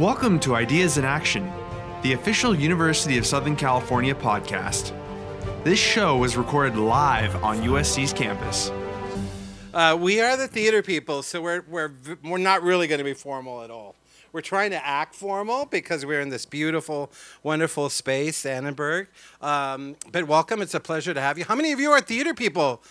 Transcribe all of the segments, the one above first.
Welcome to Ideas in Action, the official University of Southern California podcast. This show was recorded live on USC's campus. Uh, we are the theater people, so we're, we're, we're not really going to be formal at all. We're trying to act formal because we're in this beautiful, wonderful space, Annenberg. Um, but welcome, it's a pleasure to have you. How many of you are theater people?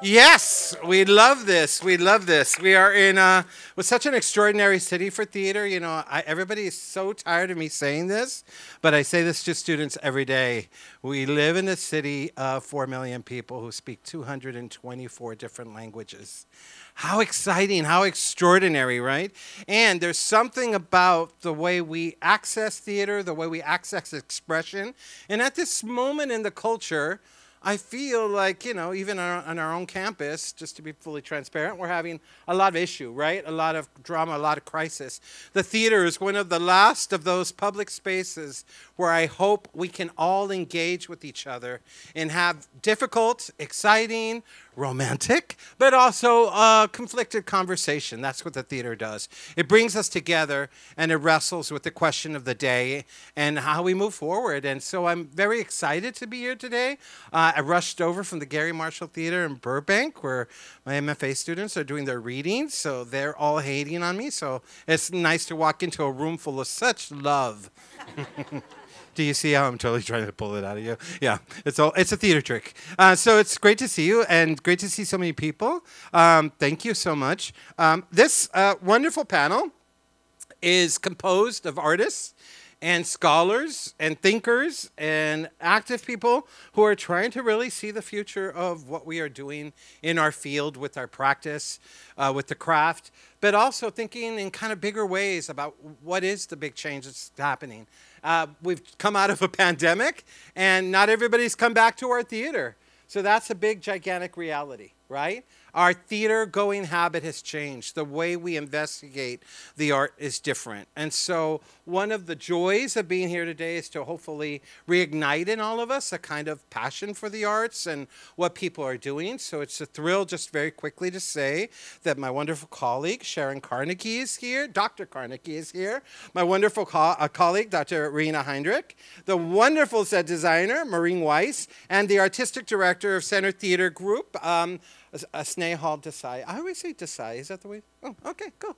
Yes, we love this. We love this. We are in uh, with such an extraordinary city for theater. You know, I, everybody is so tired of me saying this, but I say this to students every day. We live in a city of four million people who speak 224 different languages. How exciting! How extraordinary, right? And there's something about the way we access theater, the way we access expression, and at this moment in the culture I feel like, you know, even on our, own campus, just to be fully transparent, we're having a lot of issue, right? A lot of drama, a lot of crisis. The theater is one of the last of those public spaces where I hope we can all engage with each other and have difficult, exciting, romantic, but also a conflicted conversation. That's what the theater does. It brings us together and it wrestles with the question of the day and how we move forward. And so I'm very excited to be here today. Uh, I rushed over from the Garry Marshall Theater in Burbank, where my MFA students are doing their readings. So they're all hating on me. So it's nice to walk into a room full of such love. Do you see how I'm totally trying to pull it out of you? Yeah, it's all it's a theater trick. Uh, so it's great to see you and great to see so many people. Um, thank you so much. Um, this uh, wonderful panel is composed of artists and scholars and thinkers and active people who are trying to really see the future of what we are doing in our field with our practice, uh, with the craft, but also thinking in kind of bigger ways about what is the big change that's happening. Uh, we've come out of a pandemic, and not everybody's come back to our theater. So that's a big, gigantic reality, right? Our theater going habit has changed. The way we investigate the art is different. And so, one of the joys of being here today is to hopefully reignite in all of us a kind of passion for the arts and what people are doing. So, it's a thrill just very quickly to say that my wonderful colleague, Sharon Carnicke, is here. Dr. Carnicke is here. My wonderful co- uh, colleague, Dr. Rena Heinrich. The wonderful set designer, Maureen Weiss. And the artistic director of Center Theater Group, um, Snehal Desai. I always say Desai. Is that the way? Oh, okay, cool.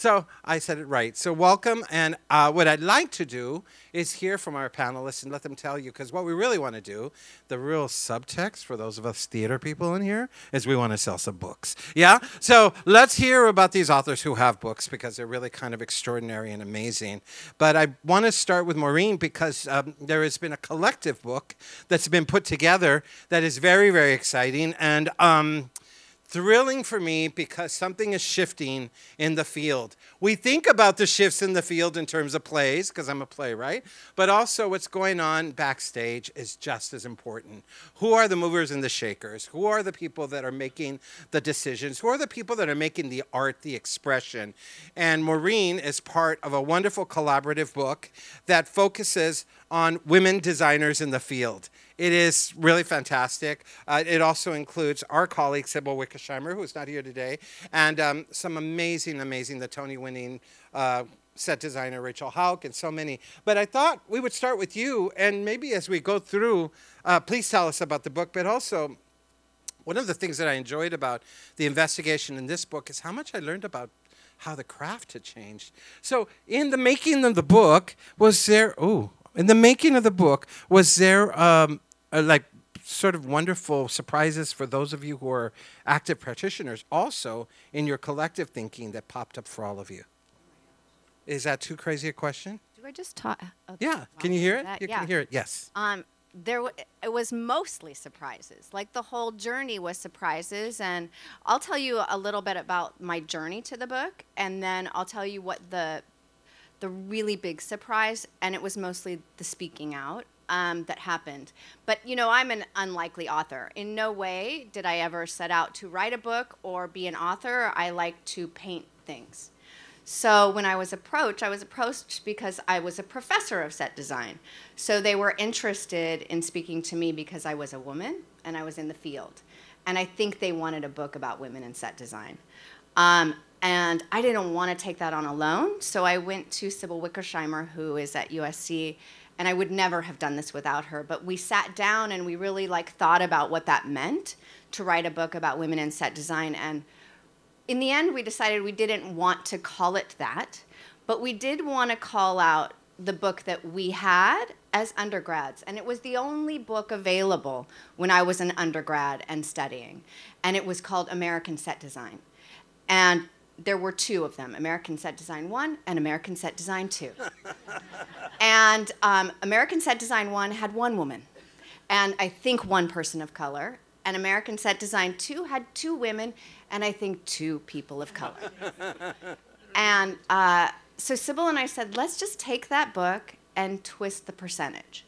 So I said it right. So welcome. And uh, what I'd like to do is hear from our panelists and let them tell you, because what we really want to do, the real subtext for those of us theater people in here, is we want to sell some books. Yeah? So let's hear about these authors who have books, because they're really kind of extraordinary and amazing. But I want to start with Maureen, because um, there has been a collective book that's been put together that is very, very exciting. And um, thrilling for me because something is shifting in the field. We think about the shifts in the field in terms of plays, because I'm a playwright, but also what's going on backstage is just as important. Who are the movers and the shakers? Who are the people that are making the decisions? Who are the people that are making the art, the expression? And Maureen is part of a wonderful collaborative book that focuses on women designers in the field. It is really fantastic. Uh, it also includes our colleague Sybil Wickersheimer, who's not here today, and um, some amazing, amazing, the Tony-winning uh, set designer Rachel Hauck, and so many. But I thought we would start with you, and maybe as we go through, uh, please tell us about the book, but also one of the things that I enjoyed about the investigation in this book is how much I learned about how the craft had changed. So, in the making of the book, was there, oh, in the making of the book, was there um, uh, like sort of wonderful surprises for those of you who are active practitioners also in your collective thinking that popped up for all of you. Is that too crazy a question? Do I just talk? Uh, yeah. Can you hear it? That? You yeah. can hear it. Yes. Um, there it was mostly surprises. Like the whole journey was surprises, and I'll tell you a little bit about my journey to the book, and then I'll tell you what the the really big surprise, and it was mostly the speaking out um, that happened. But you know, I'm an unlikely author. In no way did I ever set out to write a book or be an author. I like to paint things. So when I was approached, I was approached because I was a professor of set design. So they were interested in speaking to me because I was a woman and I was in the field. And I think they wanted a book about women in set design. Um, And I didn't want to take that on alone, so I went to Sybil Wickersheimer, who is at USC, and I would never have done this without her. But we sat down and we really like thought about what that meant to write a book about women in set design. And in the end, we decided we didn't want to call it that, but we did want to call out the book that we had as undergrads. And it was the only book available when I was an undergrad and studying. And it was called American Set Design. And there were two of them American Set Design 1 and American Set Design 2. and um, American Set Design 1 had one woman, and I think one person of color. And American Set Design 2 had two women, and I think two people of color. and uh, so Sybil and I said, let's just take that book and twist the percentage.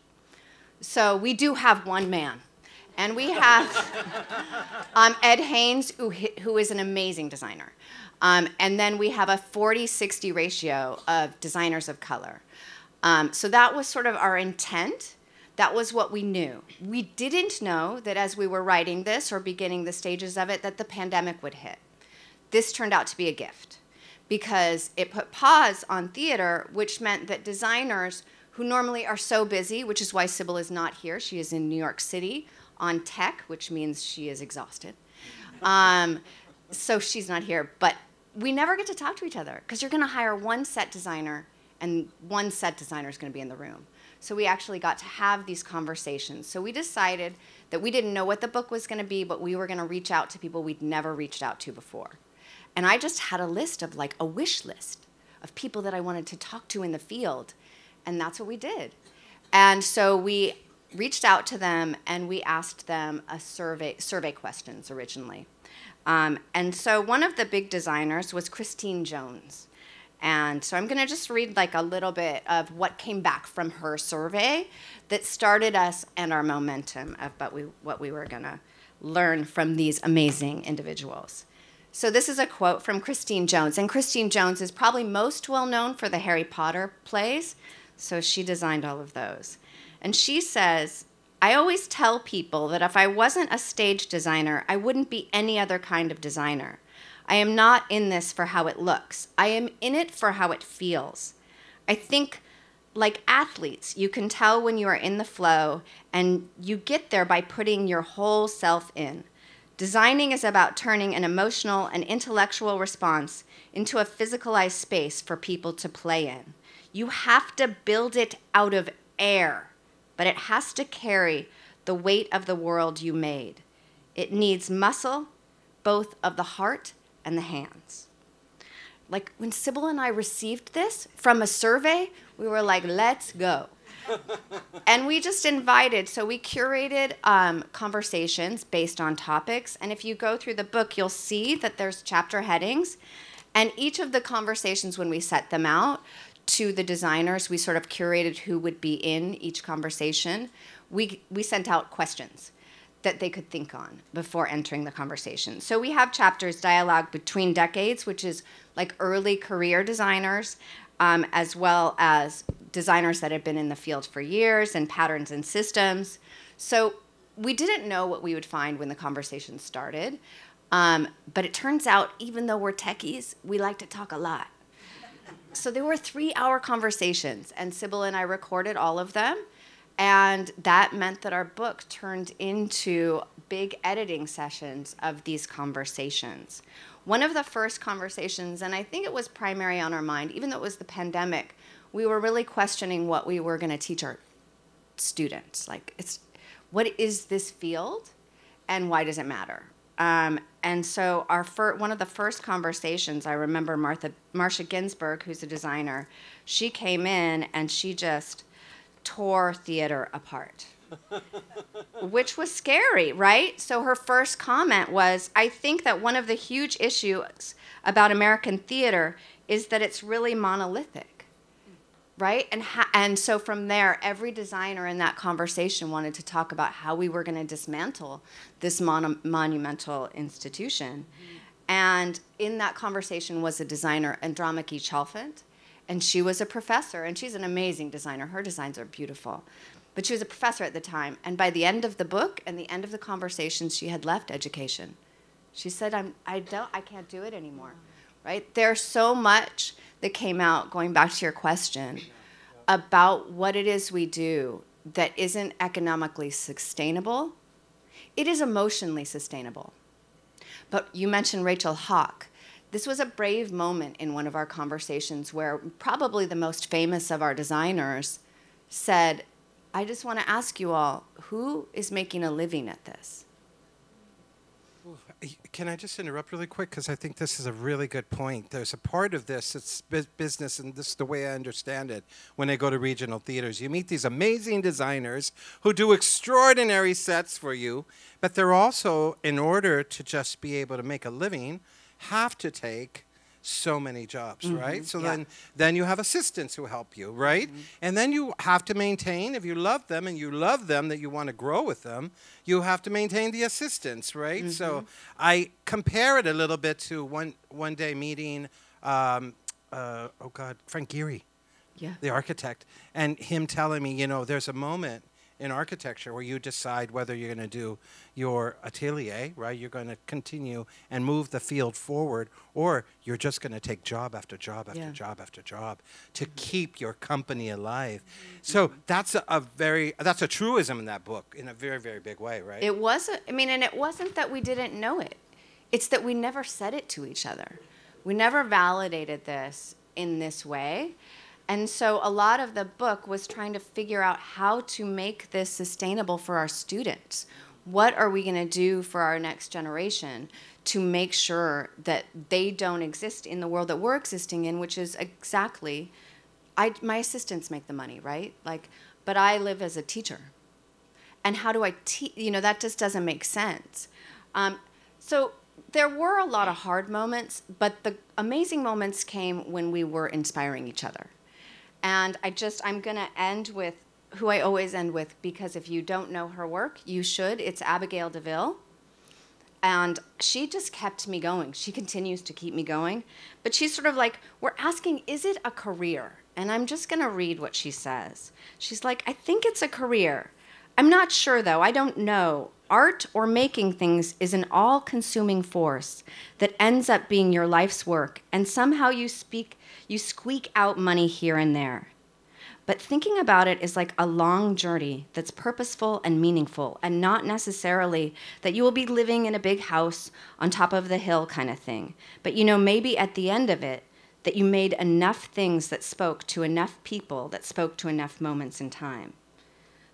So we do have one man. And we have um, Ed Haynes, who, who is an amazing designer. Um, and then we have a 40 60 ratio of designers of color. Um, so that was sort of our intent. That was what we knew. We didn't know that as we were writing this or beginning the stages of it, that the pandemic would hit. This turned out to be a gift because it put pause on theater, which meant that designers who normally are so busy, which is why Sybil is not here, she is in New York City on tech, which means she is exhausted. Um, so she's not here. But we never get to talk to each other because you're going to hire one set designer and one set designer is going to be in the room. So we actually got to have these conversations. So we decided that we didn't know what the book was going to be, but we were going to reach out to people we'd never reached out to before. And I just had a list of like a wish list of people that I wanted to talk to in the field. And that's what we did. And so we reached out to them and we asked them a survey survey questions originally. Um, and so one of the big designers was Christine Jones. And so I'm going to just read like a little bit of what came back from her survey that started us and our momentum of what we, what we were going to learn from these amazing individuals. So this is a quote from Christine Jones. And Christine Jones is probably most well known for the Harry Potter plays. So she designed all of those. And she says, I always tell people that if I wasn't a stage designer, I wouldn't be any other kind of designer. I am not in this for how it looks, I am in it for how it feels. I think, like athletes, you can tell when you are in the flow, and you get there by putting your whole self in. Designing is about turning an emotional and intellectual response into a physicalized space for people to play in. You have to build it out of air but it has to carry the weight of the world you made. It needs muscle, both of the heart and the hands. Like when Sybil and I received this from a survey, we were like, let's go. and we just invited, so we curated um, conversations based on topics. And if you go through the book, you'll see that there's chapter headings. And each of the conversations, when we set them out, to the designers. We sort of curated who would be in each conversation. We, we sent out questions that they could think on before entering the conversation. So we have chapters dialogue between decades, which is like early career designers, um, as well as designers that have been in the field for years and patterns and systems. So we didn't know what we would find when the conversation started. Um, but it turns out, even though we're techies, we like to talk a lot so there were three hour conversations, and Sybil and I recorded all of them. And that meant that our book turned into big editing sessions of these conversations. One of the first conversations, and I think it was primary on our mind, even though it was the pandemic, we were really questioning what we were going to teach our students. Like, it's what is this field, and why does it matter? Um, and so our fir- one of the first conversations, I remember Martha Marsha Ginsberg, who's a designer, she came in and she just tore theater apart. which was scary, right? So her first comment was, I think that one of the huge issues about American theater is that it's really monolithic right? And and so from there every designer in that conversation wanted to talk about how we were going to dismantle this mon- monumental institution. Mm-hmm. and in that conversation was a designer Andromache Chalfant and she was a professor and she's an amazing designer. Her designs are beautiful. But she was a professor at the time and by the end of the book and the end of the conversation she had left education. She said I'm, i don't i can't do it anymore right? There's so much that came out, going back to your question, about what it is we do that isn't economically sustainable. It is emotionally sustainable. But you mentioned Rachel Hauck. This was a brave moment in one of our conversations where probably the most famous of our designers said, I just want to ask you all who is making a living at this? Can I just interrupt really quick? Because I think this is a really good point. There's a part of this, it's business, and this is the way I understand it when I go to regional theaters. You meet these amazing designers who do extraordinary sets for you, but they're also, in order to just be able to make a living, have to take so many jobs, right? So yeah. then then you have assistants who help you, right? And then you have to maintain if you love them and you love them that you want to grow with them, you have to maintain the assistants, right? So I compare it a little bit to one one day meeting um, uh, oh god, Frank Gehry Yeah. the architect, and him telling me, you know, there's a moment in architecture where you decide whether you're going to do your atelier, right? You're going to continue and move the field forward, or you're just going to take job after job after Yeah. job after job to mm-hmm. keep your company alive. Mm-hmm. So that's a, a very that's a truism in that book in a very very big way, right? It wasn't, I mean, and it wasn't that we didn't know it. It's that we never said it to each other. We never validated this in this way. And so a lot of the book was trying to figure out how to make this sustainable for our students. What are we going to do for our next generation to make sure that they don't exist in the world that we're existing in, which is exactly I, my assistants make the money, right? Like, but I live as a teacher and how do I teach? You know, that just doesn't make sense. Um, so there were a lot of hard moments, but the amazing moments came when we were inspiring each other. And I just, I'm going to end with who I always end with because if you don't know her work, you should. It's Abigail DeVille. And she just kept me going. She continues to keep me going. But she's sort of like, we're asking, is it a career? And I'm just going to read what she says. She's like, I think it's a career. I'm not sure, though. I don't know. Art or making things is an all consuming force that ends up being your life's work, and somehow you speak, you squeak out money here and there. But thinking about it is like a long journey that's purposeful and meaningful, and not necessarily that you will be living in a big house on top of the hill kind of thing. But you know, maybe at the end of it, that you made enough things that spoke to enough people, that spoke to enough moments in time.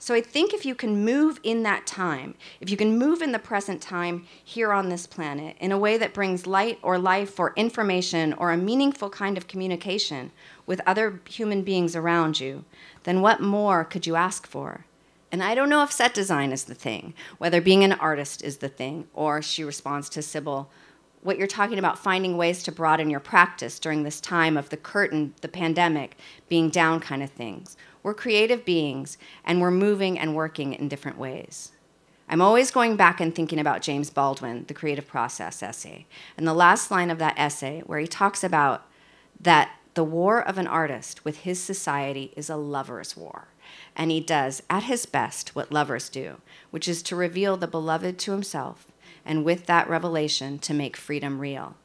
So I think if you can move in that time, if you can move in the present time here on this planet in a way that brings light or life or information or a meaningful kind of communication with other human beings around you, then what more could you ask for? And I don't know if set design is the thing, whether being an artist is the thing, or she responds to Sybil, what you're talking about finding ways to broaden your practice during this time of the curtain, the pandemic, being down kind of things. We're creative beings, and we're moving and working in different ways. I'm always going back and thinking about James Baldwin, the creative process essay, and the last line of that essay, where he talks about that the war of an artist with his society is a lover's war. And he does, at his best, what lovers do, which is to reveal the beloved to himself, and with that revelation, to make freedom real.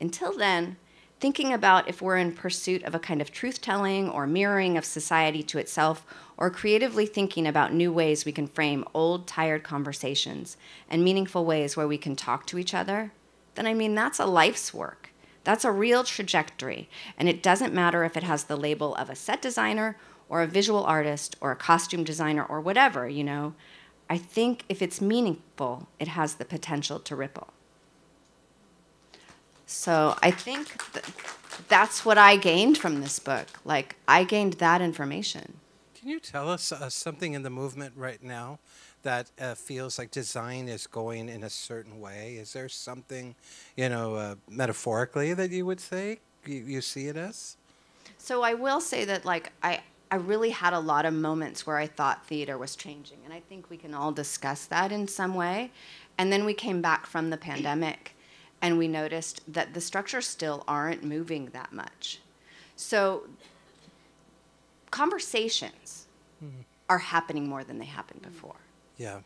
Until then, thinking about if we're in pursuit of a kind of truth telling or mirroring of society to itself, or creatively thinking about new ways we can frame old, tired conversations and meaningful ways where we can talk to each other, then I mean, that's a life's work. That's a real trajectory. And it doesn't matter if it has the label of a set designer or a visual artist or a costume designer or whatever, you know. I think if it's meaningful, it has the potential to ripple. So I think th- that's what I gained from this book. Like, I gained that information. Can you tell us uh, something in the movement right now that uh, feels like design is going in a certain way? Is there something, you know, uh, metaphorically that you would say you, you see it as? So I will say that, like, I, I really had a lot of moments where I thought theater was changing. And I think we can all discuss that in some way. And then we came back from the pandemic and we noticed that the structures still aren't moving that much. So conversations mm-hmm. are happening more than they happened before. Yeah.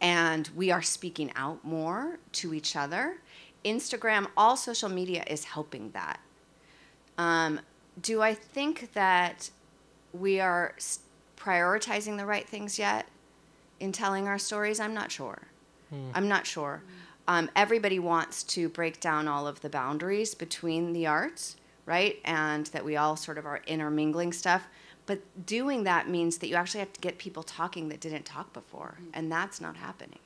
And we are speaking out more to each other Instagram, all social media is helping that. Um, do I think that we are prioritizing the right things yet in telling our stories? I'm not sure. Hmm. I'm not sure. Hmm. Um, everybody wants to break down all of the boundaries between the arts, right? And that we all sort of are intermingling stuff. But doing that means that you actually have to get people talking that didn't talk before, and that's not happening.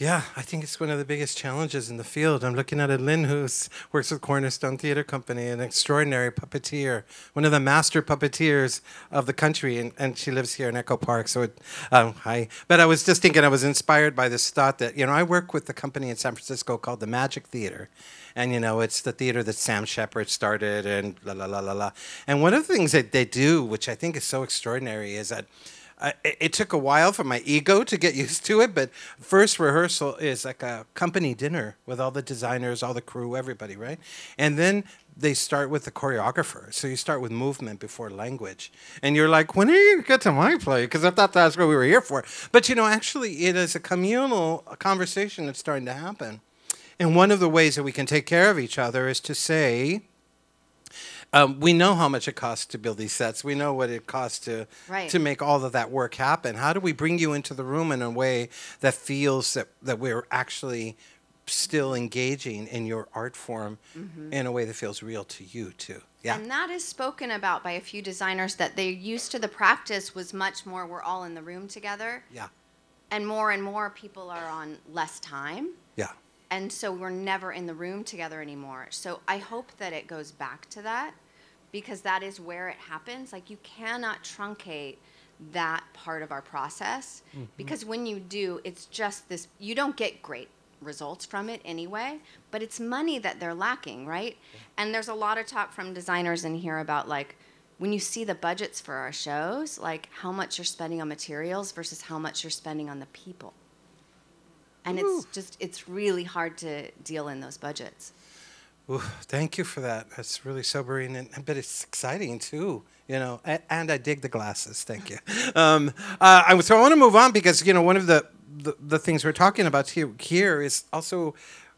Yeah, I think it's one of the biggest challenges in the field. I'm looking at a Lynn who works with Cornerstone Theater Company, an extraordinary puppeteer, one of the master puppeteers of the country, and, and she lives here in Echo Park. So, it, um, hi. But I was just thinking, I was inspired by this thought that, you know, I work with the company in San Francisco called the Magic Theater. And, you know, it's the theater that Sam Shepard started and la la la la la. And one of the things that they do, which I think is so extraordinary, is that It it took a while for my ego to get used to it, but first rehearsal is like a company dinner with all the designers, all the crew, everybody, right? And then they start with the choreographer. So you start with movement before language. And you're like, when are you going to get to my play? Because I thought that's what we were here for. But, you know, actually, it is a communal conversation that's starting to happen. And one of the ways that we can take care of each other is to say, um, we know how much it costs to build these sets. We know what it costs to Right. to make all of that work happen. How do we bring you into the room in a way that feels that, that we're actually still engaging in your art form in a way that feels real to you too? Yeah. And that is spoken about by a few designers that they used to the practice was much more we're all in the room together. yeah. And more and more people are on less time. Yeah. And so we're never in the room together anymore. So I hope that it goes back to that because that is where it happens. Like you cannot truncate that part of our process mm-hmm. because when you do, it's just this you don't get great results from it anyway, but it's money that they're lacking, right? And there's a lot of talk from designers in here about like when you see the budgets for our shows, like how much you're spending on materials versus how much you're spending on the people. And it's just it's really hard to deal in those budgets Ooh, thank you for that. That's really sobering, and but it's exciting too. You know, and, and I dig the glasses. Thank you. Um, uh, I, so I want to move on because you know one of the, the the things we're talking about here here is also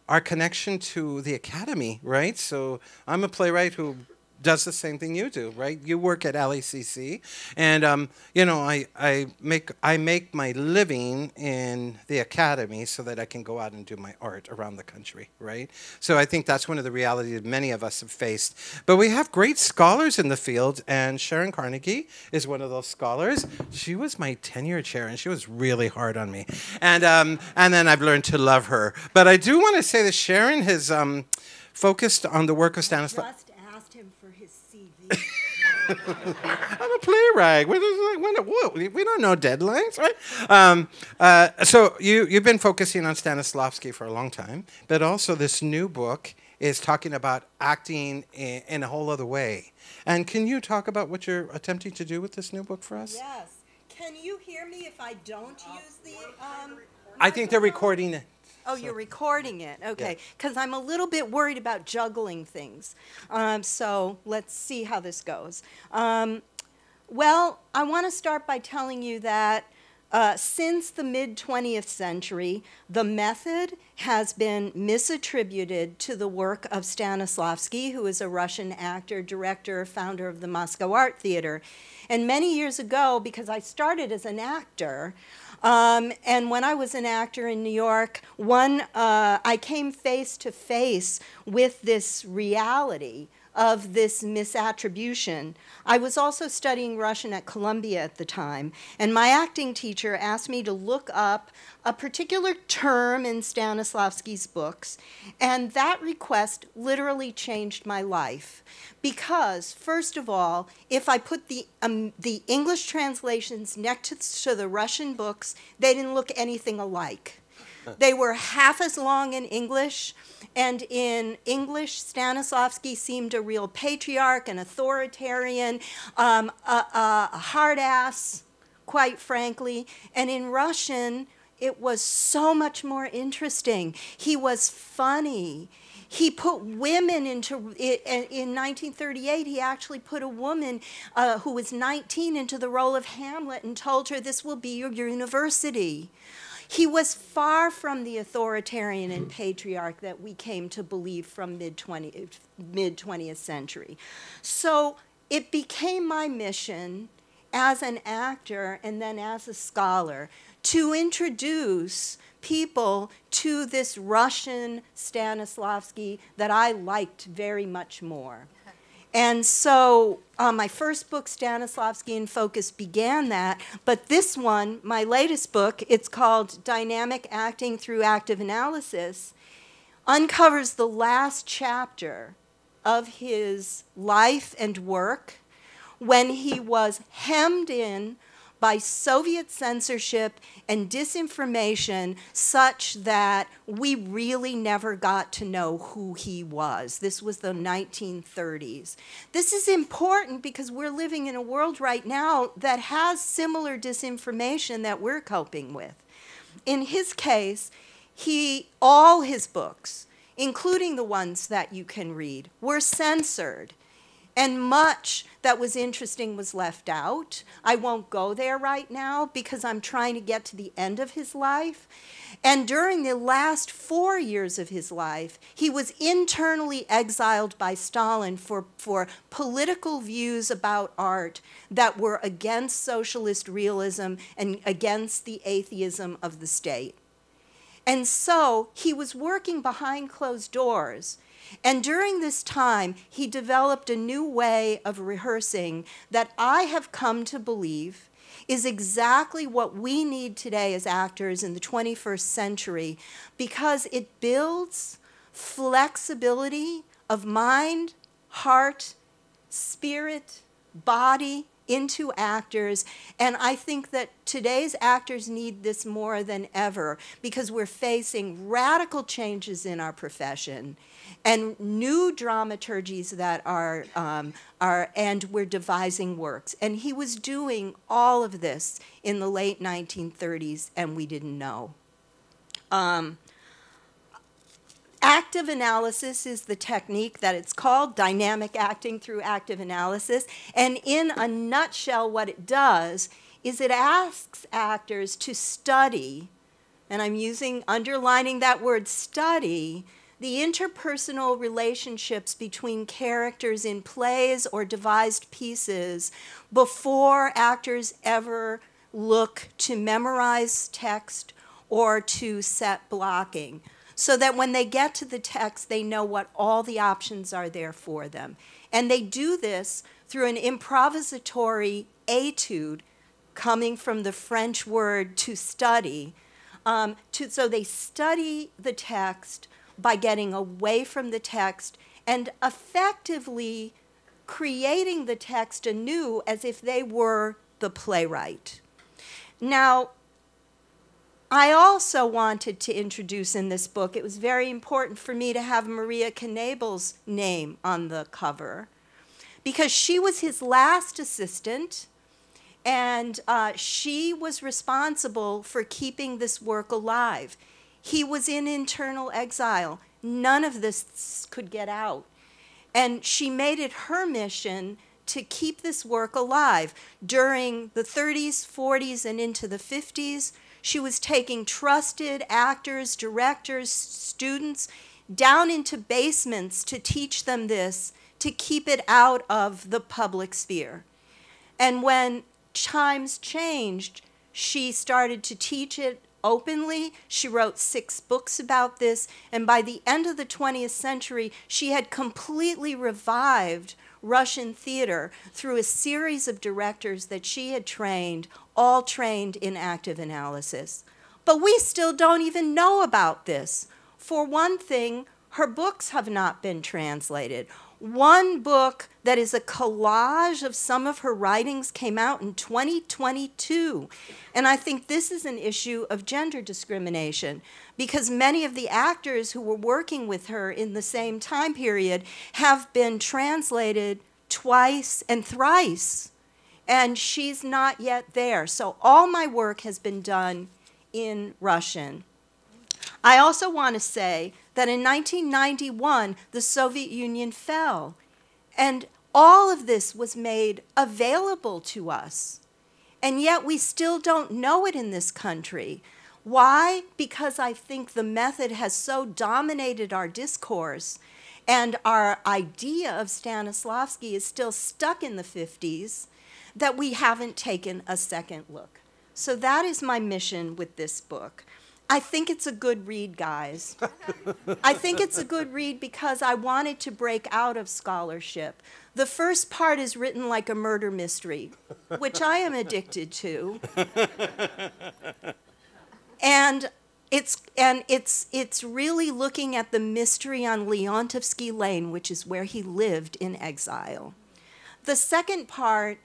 our connection to the academy, right? So I'm a playwright who does the same thing you do, right? You work at LACC, and um, you know I, I make I make my living in the academy so that I can go out and do my art around the country, right? So I think that's one of the realities many of us have faced. But we have great scholars in the field, and Sharon Carnicke is one of those scholars. She was my tenure chair, and she was really hard on me, and um, and then I've learned to love her. But I do want to say that Sharon has um, focused on the work of Stanislav. Just asked him for his CV. I'm a playwright. We don't, we don't- we don't know deadlines, right? Um, uh, so you you've been focusing on Stanislavski for a long time, but also this new book is talking about acting in, in a whole other way. And can you talk about what you're attempting to do with this new book for us? yes. Can you hear me if I don't use the? Um, I think they're recording it. Oh, you're recording it. Okay. Because I'm a little bit worried about juggling things. Um, so let's see how this goes. Um, well, I want to start by telling you that uh, since the mid 20th century, the method has been misattributed to the work of Stanislavski, who is a Russian actor, director, founder of the Moscow Art Theater. And many years ago, because I started as an actor, um, and when I was an actor in New York, one uh, I came face to face with this reality of this misattribution. I was also studying Russian at Columbia at the time, and my acting teacher asked me to look up a particular term in Stanislavski's books, and that request literally changed my life. Because, first of all, if I put the, um, the English translations next to the Russian books, they didn't look anything alike. They were half as long in English, and in English, Stanislavski seemed a real patriarch, an authoritarian, um, a, a, hard ass, quite frankly. And in Russian, it was so much more interesting. He was funny. He put women into. In 1938, he actually put a woman uh, who was 19 into the role of Hamlet and told her, This will be your university. He was far from the authoritarian and patriarch that we came to believe from mid 20, mid 20th century. So it became my mission as an actor and then as a scholar to introduce people to this Russian Stanislavski that I liked very much more. And so uh, my first book, Stanislavski in Focus, began that. But this one, my latest book, it's called Dynamic Acting Through Active Analysis, uncovers the last chapter of his life and work when he was hemmed in by Soviet censorship and disinformation such that we really never got to know who he was. This was the 1930s. This is important because we're living in a world right now that has similar disinformation that we're coping with. In his case, he all his books, including the ones that you can read, were censored and much that was interesting was left out. I won't go there right now because I'm trying to get to the end of his life. And during the last four years of his life, he was internally exiled by Stalin for, for political views about art that were against socialist realism and against the atheism of the state. And so he was working behind closed doors and during this time, he developed a new way of rehearsing that I have come to believe is exactly what we need today as actors in the 21st century because it builds flexibility of mind, heart, spirit, body, into actors. And I think that today's actors need this more than ever because we're facing radical changes in our profession and new dramaturgies that are, um, are, and we're devising works. And he was doing all of this in the late 1930s, and we didn't know. Um, active analysis is the technique that it's called, dynamic acting through active analysis. And in a nutshell, what it does is it asks actors to study, and I'm using, underlining that word study, the interpersonal relationships between characters in plays or devised pieces before actors ever look to memorize text or to set blocking so that when they get to the text, they know what all the options are there for them. And they do this through an improvisatory etude coming from the French word to study. Um, to, so they study the text by getting away from the text and effectively creating the text anew as if they were the playwright. Now, I also wanted to introduce in this book, it was very important for me to have Maria Knebel's name on the cover because she was his last assistant and uh, she was responsible for keeping this work alive. He was in internal exile. None of this could get out. And she made it her mission to keep this work alive. During the 30s, 40s, and into the 50s, she was taking trusted actors, directors, students down into basements to teach them this, to keep it out of the public sphere. And when times changed, she started to teach it openly. She wrote six books about this, and by the end of the 20th century, she had completely revived Russian theater through a series of directors that she had trained, all trained in active analysis. But we still don't even know about this. For one thing, her books have not been translated. One book that is a collage of some of her writings came out in 2022. And I think this is an issue of gender discrimination because many of the actors who were working with her in the same time period have been translated twice and thrice. And she's not yet there. So all my work has been done in Russian. I also want to say that in 1991, the Soviet Union fell. And all of this was made available to us. And yet we still don't know it in this country. Why? Because I think the method has so dominated our discourse and our idea of Stanislavski is still stuck in the 50s that we haven't taken a second look. So that is my mission with this book. I think it's a good read, guys. I think it's a good read because I wanted to break out of scholarship. The first part is written like a murder mystery, which I am addicted to. and it's and it's it's really looking at the mystery on Leontovsky Lane, which is where he lived in exile. The second part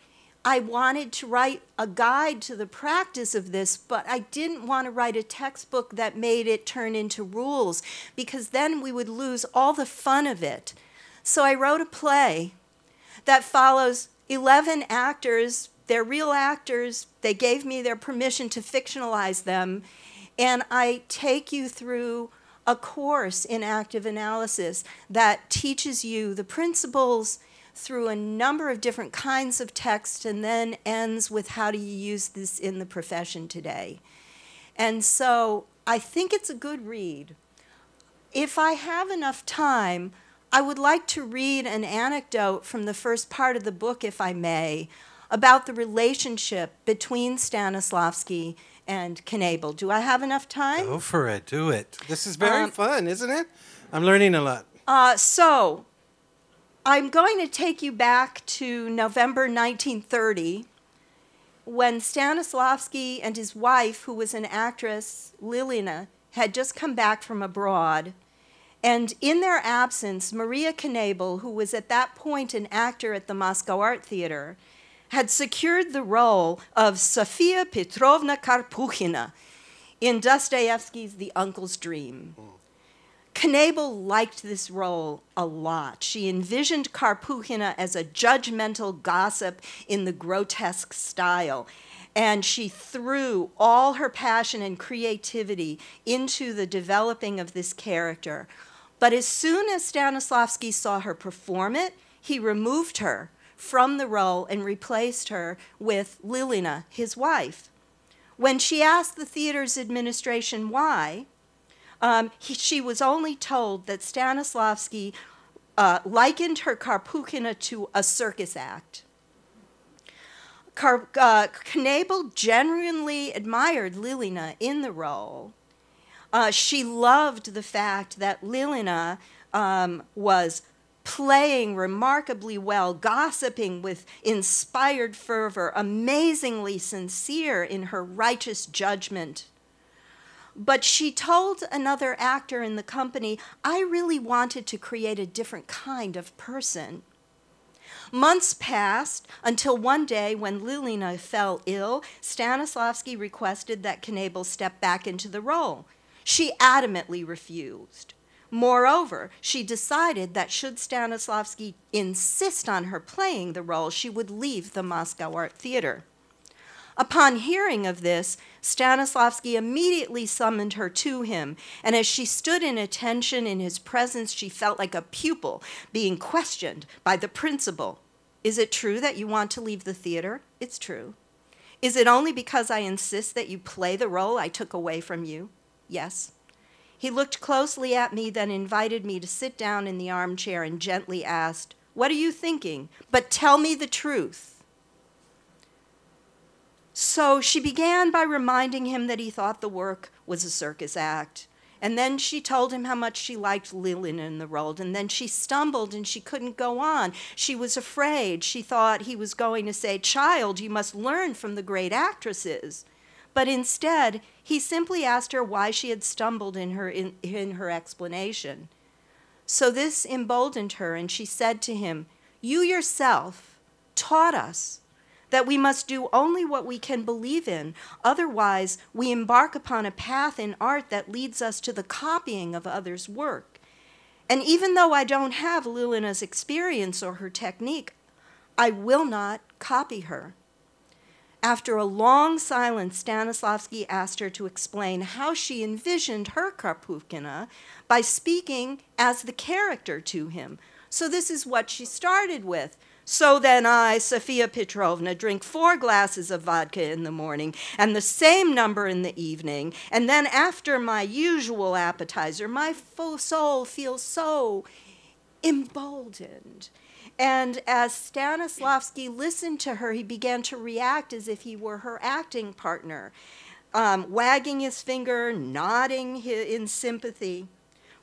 I wanted to write a guide to the practice of this, but I didn't want to write a textbook that made it turn into rules because then we would lose all the fun of it. So I wrote a play that follows 11 actors. They're real actors. They gave me their permission to fictionalize them. And I take you through a course in active analysis that teaches you the principles through a number of different kinds of text and then ends with how do you use this in the profession today. And so I think it's a good read. If I have enough time, I would like to read an anecdote from the first part of the book, if I may, about the relationship between Stanislavski and Knebel. Do I have enough time? Go for it. Do it. This is very Um, fun, isn't it? I'm learning a lot. Uh, so, I'm going to take you back to November 1930 when Stanislavski and his wife, who was an actress, Lilina, had just come back from abroad. And in their absence, Maria Knebel, who was at that point an actor at the Moscow Art Theater, had secured the role of Sofia Petrovna Karpukhina in Dostoevsky's The Uncle's Dream. Hmm. Knebel liked this role a lot. She envisioned Karpukhina as a judgmental gossip in the grotesque style. And she threw all her passion and creativity into the developing of this character. But as soon as Stanislavski saw her perform it, he removed her from the role and replaced her with Lilina, his wife. When she asked the theater's administration why, um, he, she was only told that Stanislavski uh, likened her Karpukhina to a circus act. Kar, uh, Knebel genuinely admired Lilina in the role. Uh, she loved the fact that Lilina um, was playing remarkably well, gossiping with inspired fervor, amazingly sincere in her righteous judgment but she told another actor in the company, I really wanted to create a different kind of person. Months passed until one day when Lilina fell ill, Stanislavski requested that Knebel step back into the role. She adamantly refused. Moreover, she decided that should Stanislavski insist on her playing the role, she would leave the Moscow Art Theater. Upon hearing of this, Stanislavski immediately summoned her to him, and as she stood in attention in his presence, she felt like a pupil being questioned by the principal. Is it true that you want to leave the theater? It's true. Is it only because I insist that you play the role I took away from you? Yes. He looked closely at me, then invited me to sit down in the armchair and gently asked, What are you thinking? But tell me the truth. So she began by reminding him that he thought the work was a circus act. And then she told him how much she liked Lilina in the role. And then she stumbled and she couldn't go on. She was afraid. She thought he was going to say, Child, you must learn from the great actresses. But instead, he simply asked her why she had stumbled in her, in, in her explanation. So this emboldened her, and she said to him, You yourself taught us that we must do only what we can believe in. Otherwise, we embark upon a path in art that leads us to the copying of others' work. And even though I don't have Lilina's experience or her technique, I will not copy her. After a long silence, Stanislavski asked her to explain how she envisioned her Karpukhina by speaking as the character to him. So this is what she started with. So then I, Sophia Petrovna, drink four glasses of vodka in the morning and the same number in the evening. And then after my usual appetizer, my full soul feels so emboldened. And as Stanislavski listened to her, he began to react as if he were her acting partner, um, wagging his finger, nodding in sympathy.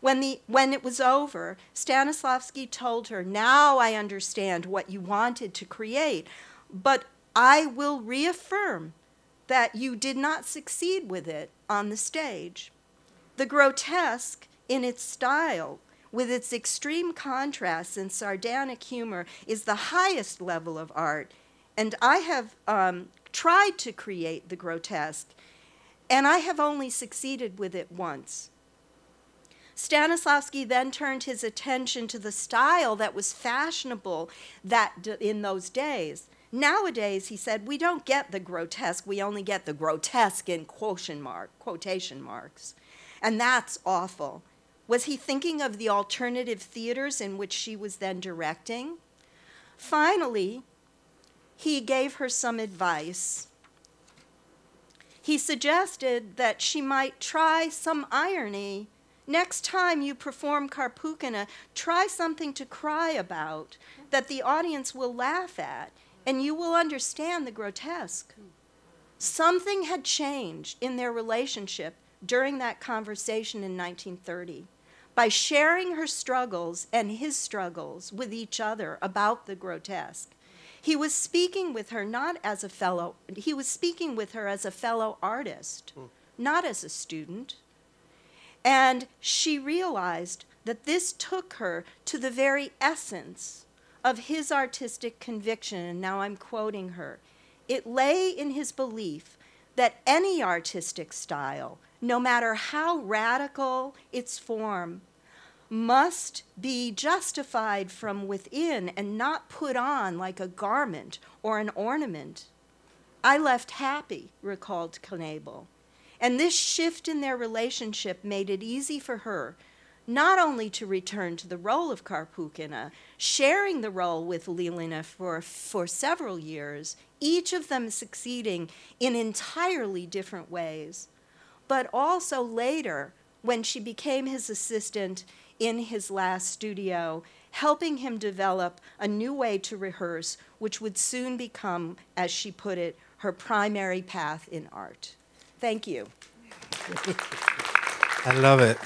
When, the, when it was over, Stanislavski told her, Now I understand what you wanted to create, but I will reaffirm that you did not succeed with it on the stage. The grotesque in its style, with its extreme contrasts and sardonic humor, is the highest level of art. And I have um, tried to create the grotesque, and I have only succeeded with it once. Stanislavski then turned his attention to the style that was fashionable that in those days. Nowadays, he said, we don't get the grotesque, we only get the grotesque in quotation, mark, quotation marks. And that's awful. Was he thinking of the alternative theaters in which she was then directing? Finally, he gave her some advice. He suggested that she might try some irony Next time you perform Karpukhina, try something to cry about that the audience will laugh at, and you will understand the grotesque. Something had changed in their relationship during that conversation in 1930. By sharing her struggles and his struggles with each other about the grotesque, he was speaking with her not as a fellow, he was speaking with her as a fellow artist, mm. not as a student. And she realized that this took her to the very essence of his artistic conviction. And now I'm quoting her. It lay in his belief that any artistic style, no matter how radical its form, must be justified from within and not put on like a garment or an ornament. I left happy, recalled Knebel. And this shift in their relationship made it easy for her not only to return to the role of Karpukhina, sharing the role with Lilina for, for several years, each of them succeeding in entirely different ways, but also later when she became his assistant in his last studio, helping him develop a new way to rehearse, which would soon become, as she put it, her primary path in art. Thank you. I love it.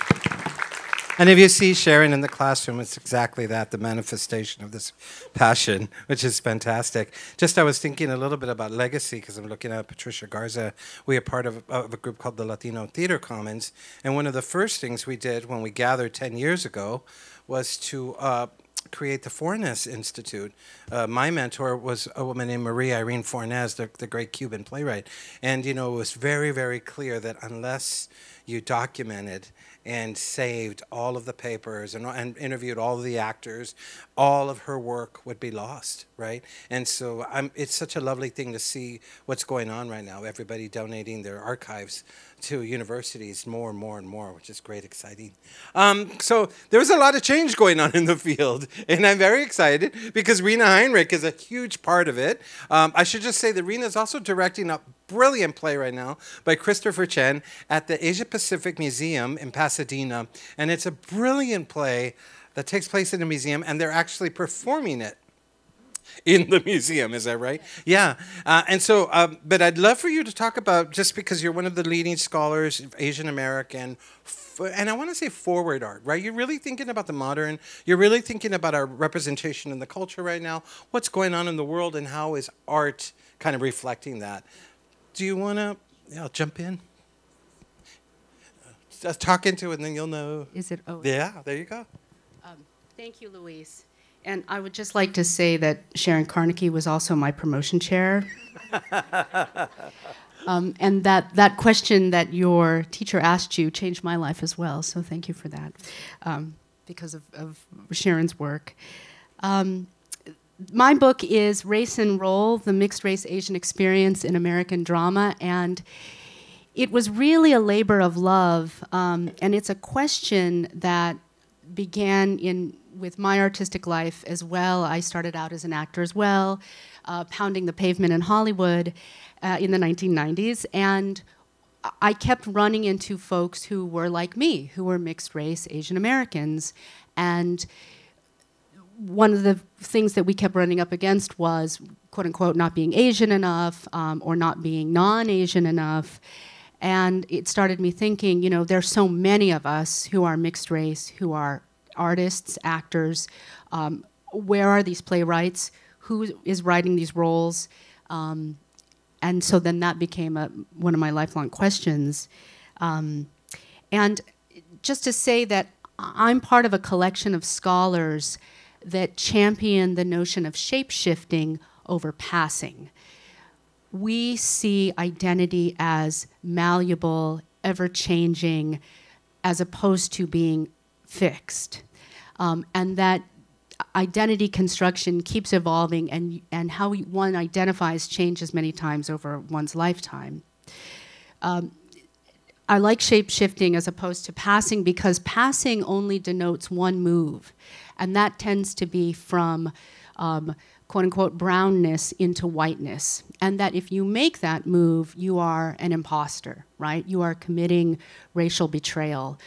And if you see Sharon in the classroom, it's exactly that the manifestation of this passion, which is fantastic. Just I was thinking a little bit about legacy because I'm looking at Patricia Garza. We are part of, of a group called the Latino Theater Commons. And one of the first things we did when we gathered 10 years ago was to uh, create the Fornes Institute. Uh, my mentor was a woman named Marie Irene Fornes, the, the great Cuban playwright. And, you know, it was very, very clear that unless you documented and saved all of the papers and, and interviewed all of the actors, all of her work would be lost, right? And so I'm, it's such a lovely thing to see what's going on right now. Everybody donating their archives to universities more and more and more, which is great, exciting. Um, so there's a lot of change going on in the field, and I'm very excited because Rena Heinrich is a huge part of it. Um, I should just say that Rena is also directing a brilliant play right now by Christopher Chen at the Asia Pacific Museum in Pasadena, and it's a brilliant play that takes place in a museum, and they're actually performing it in the museum. Is that right? Yeah. Uh, and so, um, but I'd love for you to talk about just because you're one of the leading scholars, of Asian American, and I want to say forward art, right? You're really thinking about the modern. You're really thinking about our representation in the culture right now. What's going on in the world, and how is art kind of reflecting that? Do you want to? Yeah, I'll jump in. Just talk into it, and then you'll know. Is it? Oh. Yeah. There you go. Um, thank you, Luis. And I would just like to say that Sharon Carnicke was also my promotion chair. um, and that, that question that your teacher asked you changed my life as well. So thank you for that um, because of, of, Sharon's work. Um, my book is Race and Role The Mixed Race Asian Experience in American Drama. And it was really a labor of love. Um, and it's a question that began in with my artistic life as well. I started out as an actor as well, uh, pounding the pavement in Hollywood uh, in the 1990s, and I kept running into folks who were like me, who were mixed race Asian Americans, and one of the things that we kept running up against was quote unquote not being Asian enough um, or not being non Asian enough. And it started me thinking, you know, there's so many of us who are mixed race, who are artists, actors. Um, where are these playwrights? Who is writing these roles? Um, and so then that became a, one of my lifelong questions. Um, and just to say that I'm part of a collection of scholars that champion the notion of shape shifting over passing. We see identity as malleable, ever changing, as opposed to being fixed. Um, and that identity construction keeps evolving, and, and how one identifies changes many times over one's lifetime. Um, I like shape shifting as opposed to passing because passing only denotes one move, and that tends to be from um, quote unquote brownness into whiteness. And that if you make that move, you are an imposter, right? You are committing racial betrayal.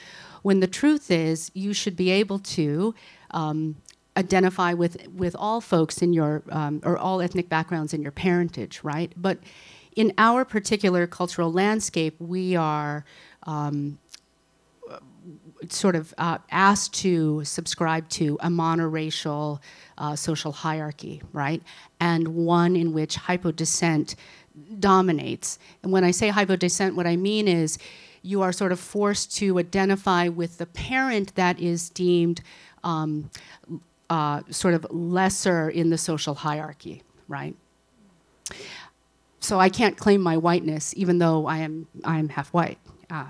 When the truth is, you should be able to um, identify with, with all folks in your, um, or all ethnic backgrounds in your parentage, right? But in our particular cultural landscape, we are um, sort of uh, asked to subscribe to a monoracial uh, social hierarchy, right? And one in which hypodescent dominates. And when I say hypodescent, what I mean is you are sort of forced to identify with the parent that is deemed um, uh, sort of lesser in the social hierarchy, right? So I can't claim my whiteness, even though I am I am half white. Uh,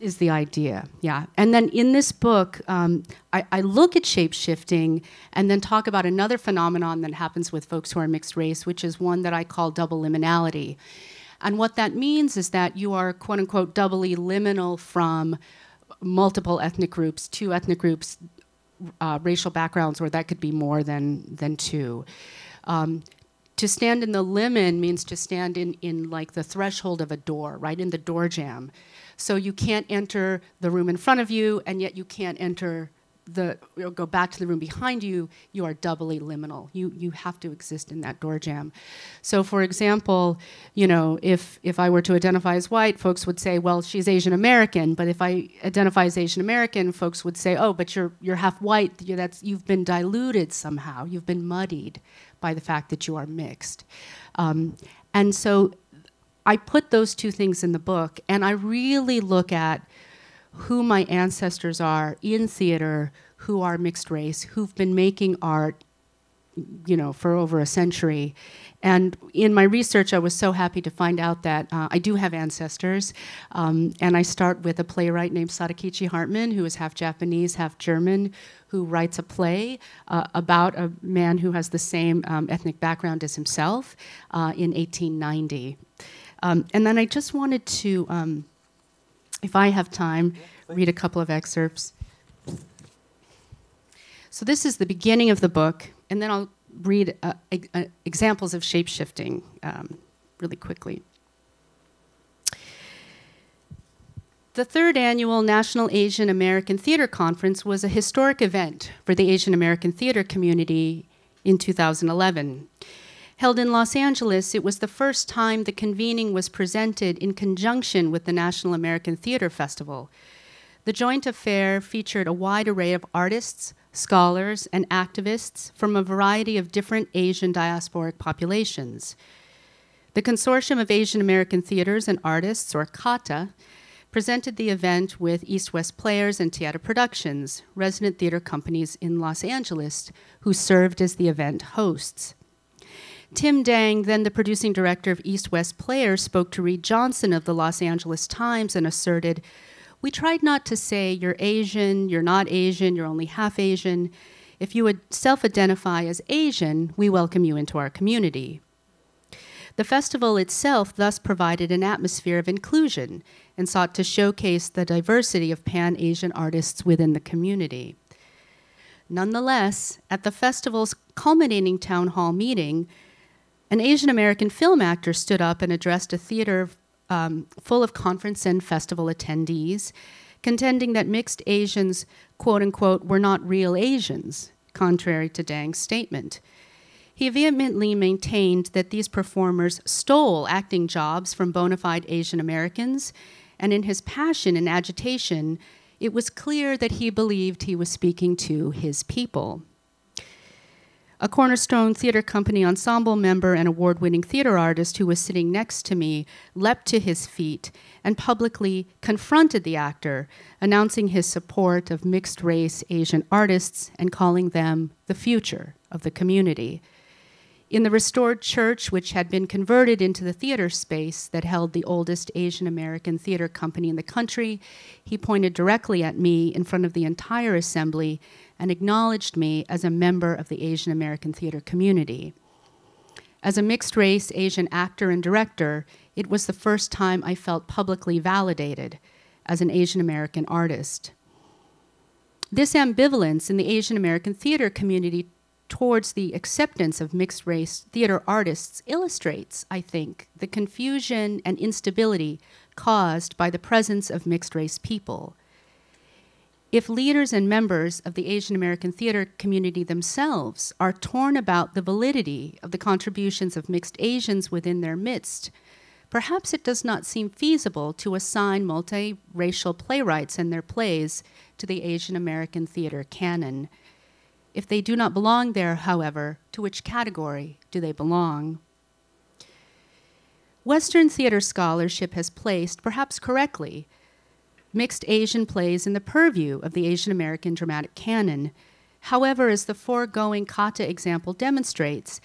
is the idea, yeah. And then in this book, um, I, I, look at shape shifting and then talk about another phenomenon that happens with folks who are mixed race, which is one that I call double liminality. And what that means is that you are, quote unquote, doubly liminal from multiple ethnic groups, two ethnic groups, uh, racial backgrounds, or that could be more than, than two. Um, to stand in the limen means to stand in, in like the threshold of a door, right in the door jamb. So you can't enter the room in front of you, and yet you can't enter the or go back to the room behind you. You are doubly liminal. You you have to exist in that door jamb. So, for example, you know, if if I were to identify as white, folks would say, "Well, she's Asian American." But if I identify as Asian American, folks would say, "Oh, but you're you're half white. That's you've been diluted somehow. You've been muddied by the fact that you are mixed." Um, and so I put those two things in the book, and I really look at who my ancestors are in theater who are mixed race, who've been making art, you know, for over a century. And in my research, I was so happy to find out that uh, I do have ancestors. Um, and I start with a playwright named Sadakichi Hartmann, who is half Japanese, half German, who writes a play uh, about a man who has the same um, ethnic background as himself uh, in 1890. Um, and then I just wanted to, um, if I have time, read a couple of excerpts. So this is the beginning of the book, and then I'll read uh, uh, examples of shape shifting um, really quickly. The third annual National Asian American Theater Conference was a historic event for the Asian American theater community in 2011. Held in Los Angeles, it was the first time the convening was presented in conjunction with the National American Theater Festival. The joint affair featured a wide array of artists, scholars, and activists from a variety of different Asian diasporic populations. The Consortium of Asian American Theaters and Artists, or CATA, presented the event with East West Players and Theater Productions, resident theater companies in Los Angeles, who served as the event hosts. Tim Dang, then the producing director of East West Players, spoke to Reed Johnson of the Los Angeles Times and asserted, We tried not to say you're Asian, you're not Asian, you're only half Asian. If you would self identify as Asian, we welcome you into our community. The festival itself thus provided an atmosphere of inclusion and sought to showcase the diversity of Pan Asian artists within the community. Nonetheless, at the festival's culminating town hall meeting, an Asian American film actor stood up and addressed a theater um, full of conference and festival attendees, contending that mixed Asians, quote unquote, were not real Asians, contrary to Dang's statement. He vehemently maintained that these performers stole acting jobs from bona fide Asian Americans, and in his passion and agitation, it was clear that he believed he was speaking to his people. A Cornerstone Theater Company ensemble member and award winning theater artist who was sitting next to me leapt to his feet and publicly confronted the actor, announcing his support of mixed race Asian artists and calling them the future of the community. In the restored church, which had been converted into the theater space that held the oldest Asian American theater company in the country, he pointed directly at me in front of the entire assembly and acknowledged me as a member of the Asian American theater community. As a mixed race Asian actor and director, it was the first time I felt publicly validated as an Asian American artist. This ambivalence in the Asian American theater community towards the acceptance of mixed race theater artists illustrates, I think, the confusion and instability caused by the presence of mixed race people. If leaders and members of the Asian American theater community themselves are torn about the validity of the contributions of mixed Asians within their midst, perhaps it does not seem feasible to assign multiracial playwrights and their plays to the Asian American theater canon if they do not belong there, however, to which category do they belong? Western theater scholarship has placed, perhaps correctly, mixed Asian plays in the purview of the Asian American dramatic canon. However, as the foregoing CATA example demonstrates,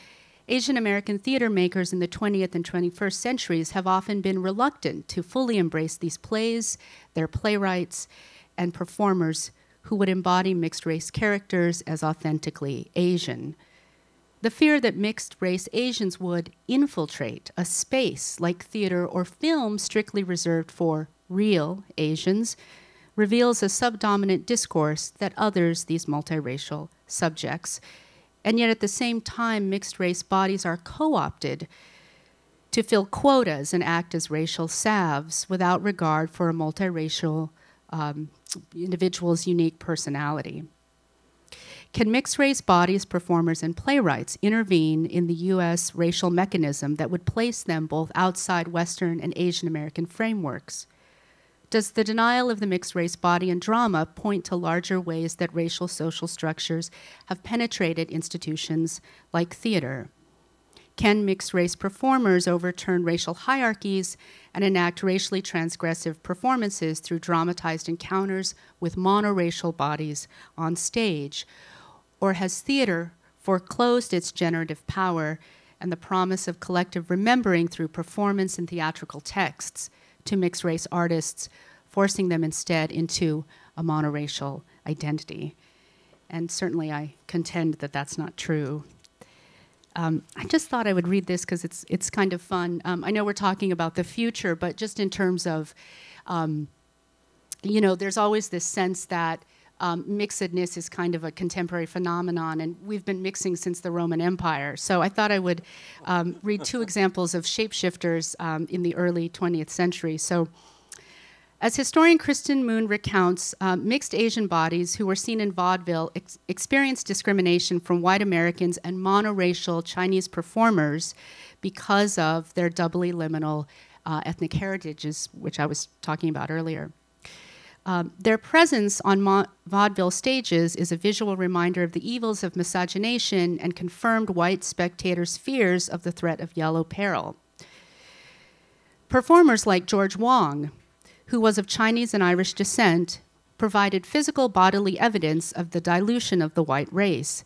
Asian American theater makers in the 20th and 21st centuries have often been reluctant to fully embrace these plays, their playwrights, and performers who would embody mixed race characters as authentically Asian. The fear that mixed race Asians would infiltrate a space like theater or film strictly reserved for real Asians reveals a subdominant discourse that others these multiracial subjects. And yet, at the same time, mixed race bodies are co opted to fill quotas and act as racial salves without regard for a multiracial um, individual's unique personality. Can mixed race bodies, performers, and playwrights intervene in the US racial mechanism that would place them both outside Western and Asian American frameworks? Does the denial of the mixed race body in drama point to larger ways that racial social structures have penetrated institutions like theater? Can mixed race performers overturn racial hierarchies and enact racially transgressive performances through dramatized encounters with monoracial bodies on stage? Or has theater foreclosed its generative power and the promise of collective remembering through performance and theatrical texts to mixed race artists, forcing them instead into a monoracial identity? And certainly I contend that that's not true. Um, I just thought I would read this because it's it's kind of fun. Um, I know we're talking about the future, but just in terms of, um, you know, there's always this sense that um, mixedness is kind of a contemporary phenomenon, and we've been mixing since the Roman Empire. So I thought I would um, read two examples of shapeshifters um, in the early 20th century. So. As historian Krystyn Moon recounts, uh, mixed Asian bodies who were seen in vaudeville ex- experienced discrimination from white Americans and monoracial Chinese performers because of their doubly liminal uh, ethnic heritages, which I was talking about earlier. Um, their presence on vaudeville stages is a visual reminder of the evils of miscegenation and confirmed white spectators' fears of the threat of yellow peril. Performers like George Wong, who was of Chinese and Irish descent, provided physical bodily evidence of the dilution of the white race.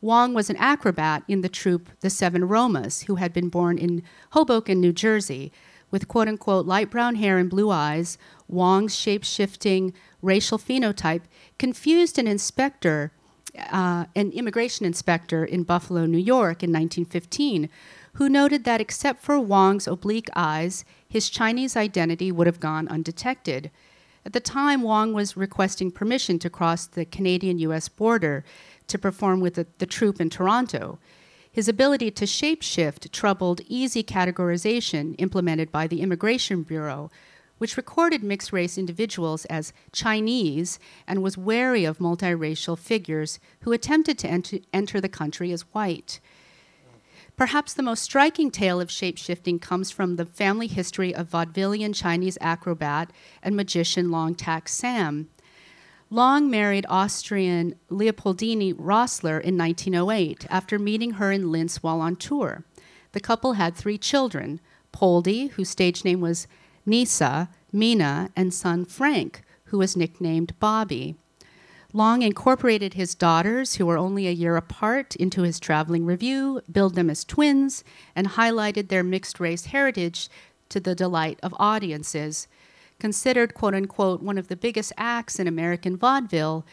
Wong was an acrobat in the troupe The Seven Romas, who had been born in Hoboken, New Jersey. With quote unquote light brown hair and blue eyes, Wong's shape shifting racial phenotype confused an inspector, uh, an immigration inspector in Buffalo, New York in 1915, who noted that except for Wong's oblique eyes, his Chinese identity would have gone undetected. At the time, Wong was requesting permission to cross the Canadian US border to perform with the, the troupe in Toronto. His ability to shapeshift troubled easy categorization implemented by the Immigration Bureau, which recorded mixed race individuals as Chinese and was wary of multiracial figures who attempted to enter, enter the country as white. Perhaps the most striking tale of shapeshifting comes from the family history of vaudevillian Chinese acrobat and magician Long Tak Sam. Long married Austrian Leopoldine Rossler in 1908 after meeting her in Linz while on tour. The couple had three children Poldy, whose stage name was Nisa, Mina, and son Frank, who was nicknamed Bobby. Long incorporated his daughters, who were only a year apart, into his traveling review, billed them as twins, and highlighted their mixed race heritage to the delight of audiences. Considered, quote unquote, one of the biggest acts in American vaudeville,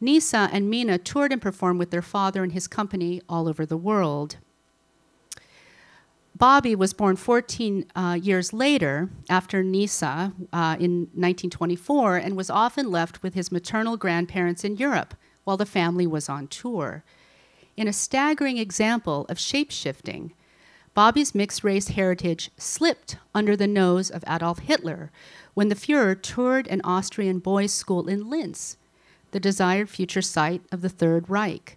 Nisa and Mina toured and performed with their father and his company all over the world. Bobby was born 14 uh, years later after Nisa uh, in 1924 and was often left with his maternal grandparents in Europe while the family was on tour. In a staggering example of shapeshifting, Bobby's mixed race heritage slipped under the nose of Adolf Hitler when the Fuhrer toured an Austrian boys' school in Linz, the desired future site of the Third Reich.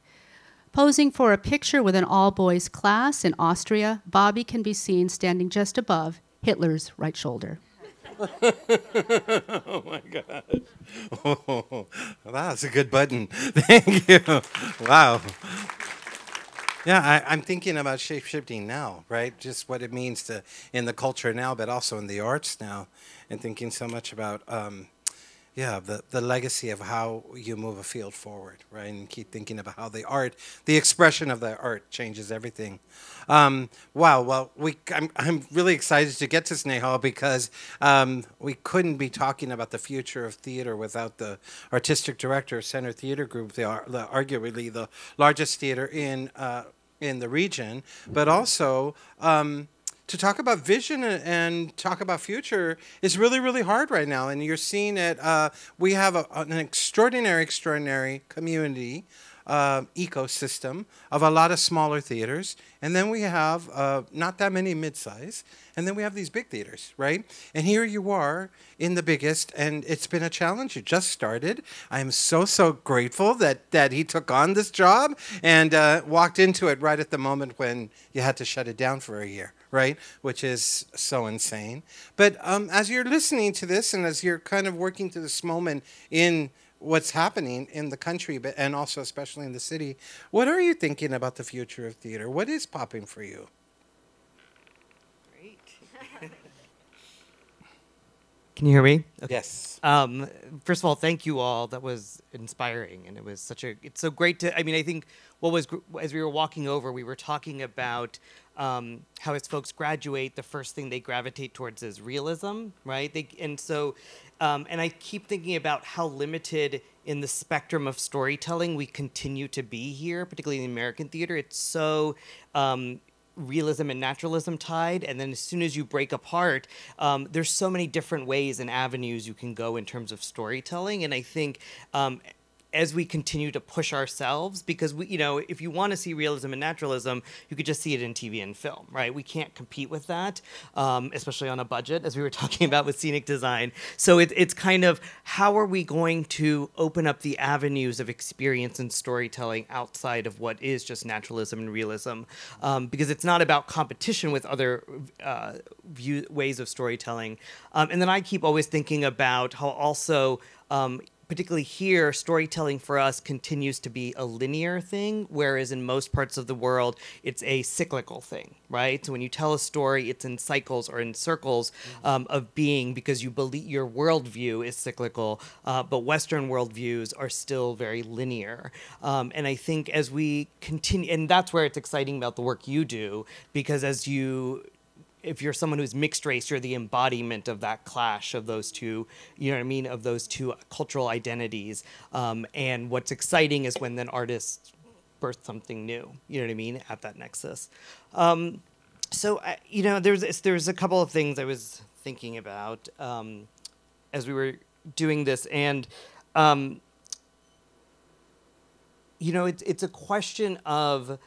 Posing for a picture with an all boys class in Austria, Bobby can be seen standing just above Hitler's right shoulder. oh my God. Oh, that's a good button. Thank you. Wow. Yeah, I, am thinking about shape shifting now, right? Just what it means to in the culture now, but also in the arts now, and thinking so much about um, yeah, the, the legacy of how you move a field forward, right? And keep thinking about how the art, the expression of the art changes everything. Um, wow, well, we, I'm, I'm really excited to get to Snehal because um, we couldn't be talking about the future of theater without the artistic director of Center Theater Group, the, the arguably the largest theater in, uh, in the region, but also um, to talk about vision and talk about future is really, really hard right now. And you're seeing it. Uh, we have a, an extraordinary, extraordinary community uh, ecosystem of a lot of smaller theaters. And then we have uh, not that many mid-size. And then we have these big theaters, right? And here you are in the biggest, and it's been a challenge. You just started. I am so, so grateful that, that he took on this job and uh, walked into it right at the moment when you had to shut it down for a year, right? Which is so insane. But um, as you're listening to this and as you're kind of working to this moment in what's happening in the country, but and also especially in the city. What are you thinking about the future of theater? What is popping for you? Great. Can you hear me? Okay. Yes. Um, first of all, thank you all. That was inspiring, and it was such a. It's so great to. I mean, I think what was as we were walking over, we were talking about um, how as folks graduate, the first thing they gravitate towards is realism, right? They, and so, um, and I keep thinking about how limited in the spectrum of storytelling we continue to be here, particularly in the American theater. It's so um, realism and naturalism tied and then as soon as you break apart um, there's so many different ways and avenues you can go in terms of storytelling and i think um, as we continue to push ourselves because we you know if you want to see realism and naturalism you could just see it in tv and film right? We can't compete with that um, especially on a budget as we were talking about with scenic design. So it, it's kind of how are we going to open up the avenues of experience and storytelling outside of what is just naturalism and realism? Um, because it's not about competition with other uh, view, ways of storytelling. Um, and then i keep always thinking about how also um, particularly here, storytelling for us continues to be a linear thing, whereas in most parts of the world, it's a cyclical thing, right? So when you tell a story, it's in cycles or in circles mm-hmm. um, of being because you believe your worldview is cyclical, uh, but Western worldviews are still very linear. Um, and I think as we continue, and that's where it's exciting about the work you do, because as you if you're someone who's mixed race, you're the embodiment of that clash of those two, you know what I mean, of those two cultural identities. Um, and what's exciting is when then artists birth something new, you know what I mean, at that nexus. Um, so, I, you know, there's, there's a couple of things I was thinking about um, as we were doing this. And, um, you know, it's it's a question of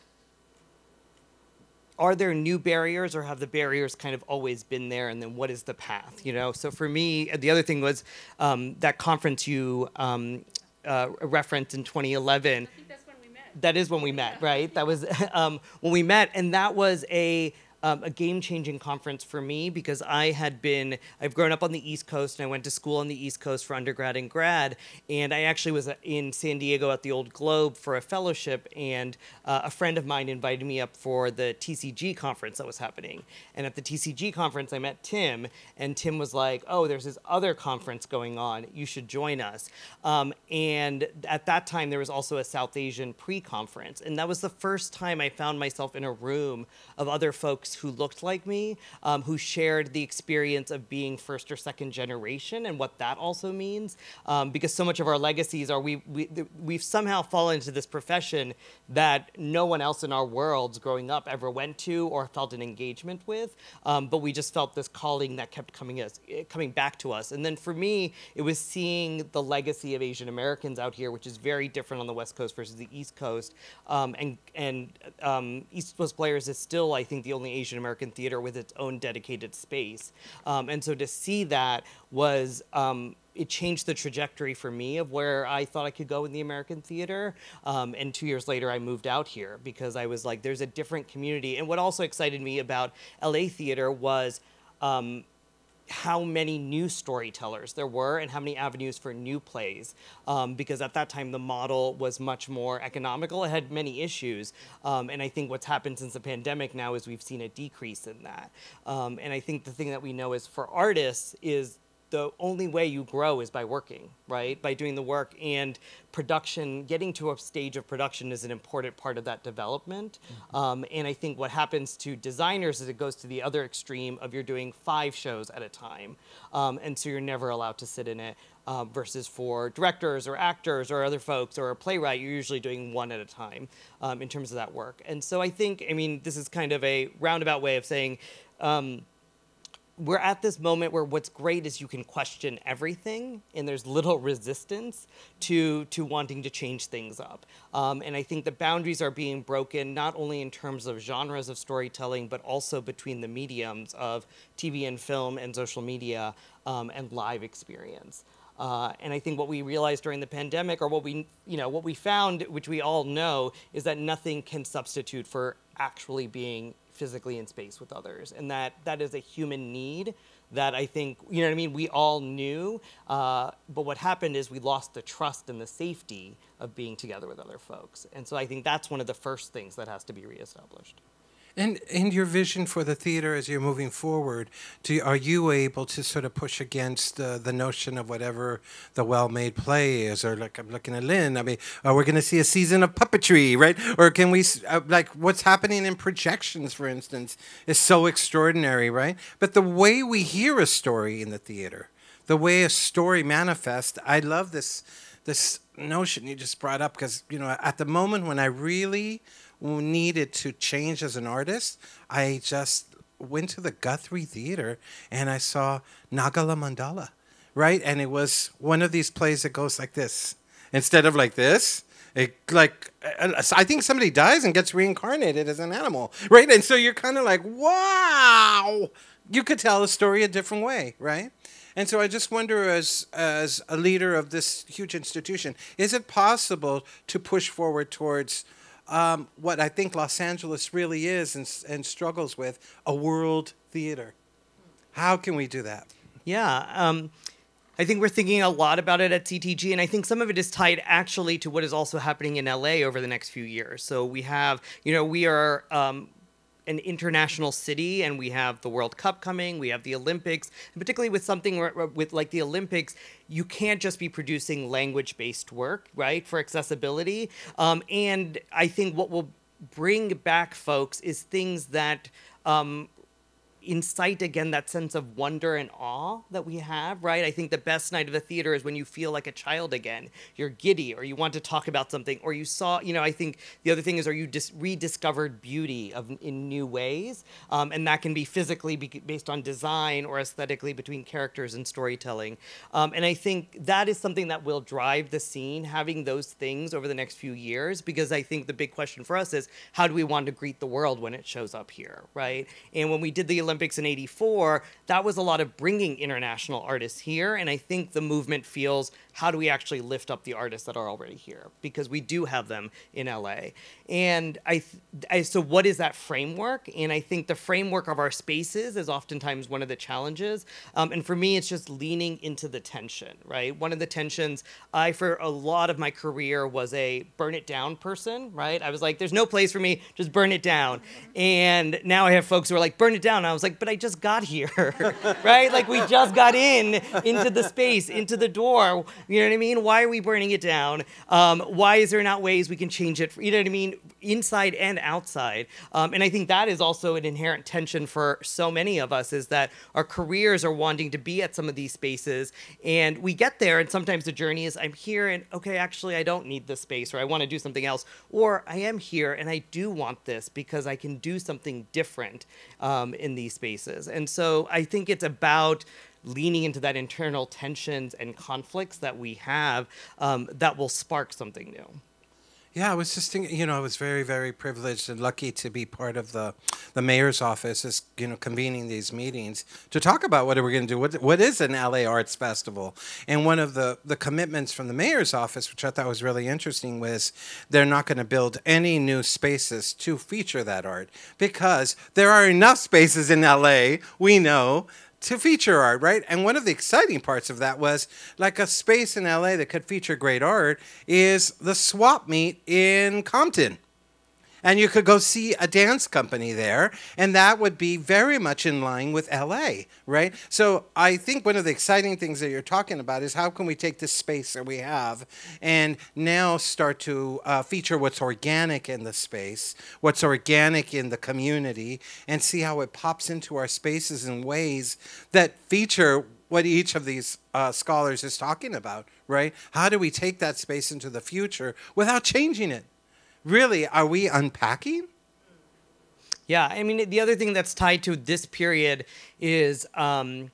are there new barriers or have the barriers kind of always been there and then what is the path you know? So for me the other thing was um, that conference you um, uh, referenced in 2011 that is when we met right? That was um, when we met and that was a um, a game changing conference for me because I had been, I've grown up on the East Coast and I went to school on the East Coast for undergrad and grad. And I actually was uh, in San Diego at the Old Globe for a fellowship. And uh, a friend of mine invited me up for the TCG conference that was happening. And at the TCG conference, I met Tim. And Tim was like, oh, there's this other conference going on. You should join us. Um, and at that time, there was also a South Asian pre conference. And that was the first time I found myself in a room of other folks who looked like me, um, who shared the experience of being first or second generation and what that also means. Um, because so much of our legacies are we, we, we've somehow fallen into this profession that no one else in our worlds growing up ever went to or felt an engagement with. Um, but we just felt this calling that kept coming, us, coming back to us. And then for me, it was seeing the legacy of Asian Americans out here, which is very different on the West Coast versus the East Coast. Um, and and um, East Coast Players is still, I think, the only Asian American theater with its own dedicated space. Um, and so to see that was um, it changed the trajectory for me of where I thought I could go in the American theater. Um, and two years later, I moved out here because I was like, there's a different community. And what also excited me about LA theater was um, how many new storytellers there were and how many avenues for new plays. Um, because at that time, the model was much more economical. It had many issues. Um, and I think what's happened since the pandemic now is we've seen a decrease in that. Um, and I think the thing that we know is for artists is the only way you grow is by working, right? By doing the work and production, getting to a stage of production is an important part of that development. Mm-hmm. Um, and I think what happens to designers is it goes to the other extreme of you're doing five shows at a time. Um, and so you're never allowed to sit in it. Uh, versus for directors or actors or other folks or a playwright, you're usually doing one at a time um, in terms of that work. And so I think, I mean, this is kind of a roundabout way of saying, um, we're at this moment where what's great is you can question everything and there's little resistance to to wanting to change things up. Um, and i think the boundaries are being broken not only in terms of genres of storytelling but also between the mediums of tv and film and social media um, and live experience. Uh, and I think what we realized during the pandemic, or what we, you know, what we found, which we all know, is that nothing can substitute for actually being physically in space with others, and that that is a human need that I think you know what I mean. We all knew, uh, but what happened is we lost the trust and the safety of being together with other folks, and so I think that's one of the first things that has to be reestablished. And and your vision for the theater as you're moving forward, do, are you able to sort of push against uh, the notion of whatever the well-made play is, or like I'm looking at Lynn. I mean, are we going to see a season of puppetry, right? Or can we uh, like what's happening in projections, for instance, is so extraordinary, right? But the way we hear a story in the theater, the way a story manifests, I love this this notion you just brought up because you know at the moment when I really needed to change as an artist, I just went to the Guthrie Theater and I saw Nagala Mandala, right? And it was one of these plays that goes like this instead of like this. It like I think somebody dies and gets reincarnated as an animal, right? And so you're kind of like, wow, you could tell a story a different way, right? And so I just wonder, as as a leader of this huge institution, is it possible to push forward towards um, what I think Los Angeles really is and, and struggles with a world theater. How can we do that? Yeah. Um, I think we're thinking a lot about it at CTG, and I think some of it is tied actually to what is also happening in LA over the next few years. So we have, you know, we are um, an international city and we have the World Cup coming, we have the Olympics, and particularly with something with like the Olympics, you can't just be producing language based work, right, for accessibility. Um, and I think what will bring back folks is things that um, incite again that sense of wonder and awe that we have, right? I think the best night of the theater is when you feel like a child again. You're giddy, or you want to talk about something, or you saw, you know. I think the other thing is, are you just rediscovered beauty of in new ways, um, and that can be physically be based on design or aesthetically between characters and storytelling. Um, and I think that is something that will drive the scene, having those things over the next few years, because I think the big question for us is how do we want to greet the world when it shows up here, right? And when we did the Olympics in 84, that was a lot of bringing international artists here. And I think the movement feels how do we actually lift up the artists that are already here? Because we do have them in LA. And I, I, so what is that framework? And I think the framework of our spaces is oftentimes one of the challenges. Um, and for me, it's just leaning into the tension, right? One of the tensions I, for a lot of my career, was a burn it down person, right? I was like, there's no place for me, just burn it down. And now I have folks who are like, burn it down. And I was like, but I just got here, right? Like we just got in into the space, into the door. You know what I mean? Why are we burning it down? Um, why is there not ways we can change it? You know what I mean? Inside and outside. Um, and I think that is also an inherent tension for so many of us is that our careers are wanting to be at some of these spaces. And we get there, and sometimes the journey is I'm here, and okay, actually, I don't need this space, or I want to do something else. Or I am here, and I do want this because I can do something different um, in these spaces. And so I think it's about leaning into that internal tensions and conflicts that we have um, that will spark something new. Yeah, I was just thinking, you know, I was very, very privileged and lucky to be part of the, the mayor's office, is, you know, convening these meetings to talk about what are we going to do. What, what is an LA Arts Festival? And one of the, the commitments from the mayor's office, which I thought was really interesting, was they're not going to build any new spaces to feature that art because there are enough spaces in LA, we know, to feature art, right? And one of the exciting parts of that was like a space in LA that could feature great art is the swap meet in Compton and you could go see a dance company there, and that would be very much in line with LA, right? So I think one of the exciting things that you're talking about is how can we take this space that we have and now start to uh, feature what's organic in the space, what's organic in the community, and see how it pops into our spaces in ways that feature what each of these uh, scholars is talking about, right? How do we take that space into the future without changing it? Really, are we unpacking? Yeah, I mean, the other thing that's tied to this period is um,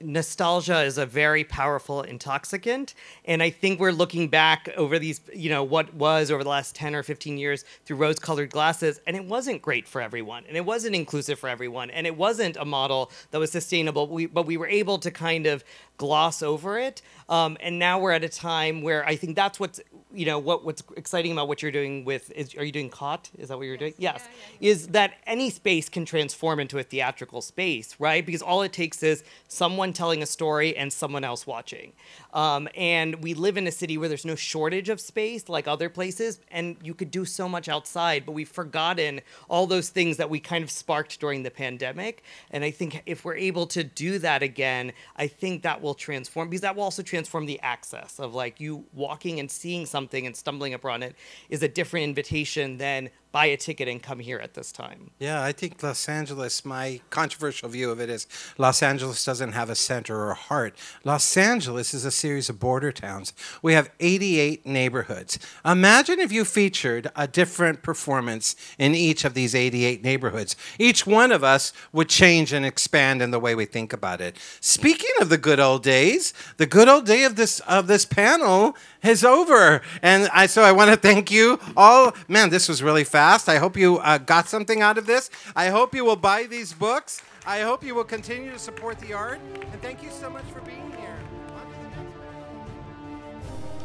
nostalgia is a very powerful intoxicant and i think we're looking back over these you know what was over the last 10 or 15 years through rose colored glasses and it wasn't great for everyone and it wasn't inclusive for everyone and it wasn't a model that was sustainable we, but we were able to kind of gloss over it um, and now we're at a time where i think that's what's you know what what's exciting about what you're doing with is are you doing caught is that what you're yes. doing? Yes. Yeah, yeah, is that any space can transform into a theatrical space right? Because all it takes is someone telling a story and someone else watching. Um, and we live in a city where there's no shortage of space like other places and you could do so much outside but we've forgotten all those things that we kind of sparked during the pandemic. And i think if we're able to do that again i think that will transform because that will also transform the access of like you walking and seeing something and stumbling upon it is a different invitation than buy a ticket and come here at this time. Yeah, I think Los Angeles, my controversial view of it is Los Angeles doesn't have a center or a heart. Los Angeles is a series of border towns. We have 88 neighborhoods. Imagine if you featured a different performance in each of these 88 neighborhoods. Each one of us would change and expand in the way we think about it. Speaking of the good old days, the good old day of this of this panel is over. And I so I want to thank you all. Man, this was really fast I hope you uh, got something out of this. I hope you will buy these books. I hope you will continue to support the art. And thank you so much for being here.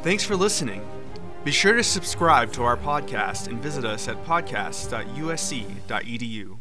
Thanks for listening. Be sure to subscribe to our podcast and visit us at podcast.usc.edu.